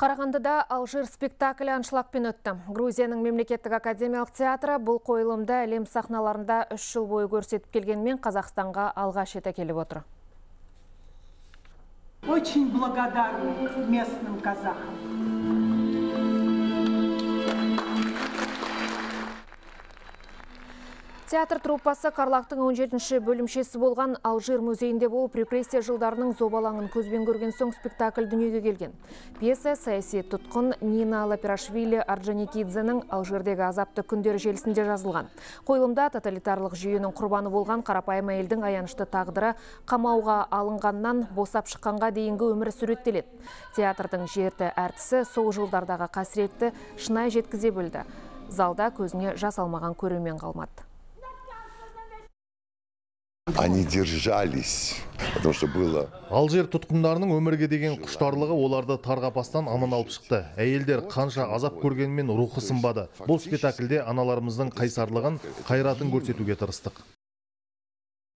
Қарағандыда Алжир спектаклі аншлагпен өтті. Грузияның мемлекеттік академиялық театры бұл қойылымды әлем сахналарында үш жыл бойы көрсетіп келгенмен Қазақстанға алғаш рет әкеліп отыр. Очень благодарны местным казахам. Театр труппасы Қарлақтың 17-ші бөлімшесі болған Алжир музейінде болып репрессия жылдарының зобалаңын көзбен көрген соң спектакль дүниеге келген. Пьеса саяси тұтқын Нина Лаперашвили Арджаникидзенің Алжирдегі азапты күндері желісінде жазылған. Қойылымда тоталитарлық жүйенің құрбаны болған қарапайым әйелдің аянышты тағдыры қамауға алынғаннан босап шыққанға дейінгі өмірі суреттеледі. Театрдың жерді әртісі сол жылдардағы қасіретті шынай жеткізе бөлді. Залда көзіне жас алмаған қалмады. Они держались, потому что было алжир тұтқындарының өмірге деген құштарлығы оларды тарғапастан аман алып шықты. Әйелдер қанша азап көргенмен рухы сынбады. Бұл спектакльде аналарымыздың қайсарлығын қайратын көрсетуге тырыстық.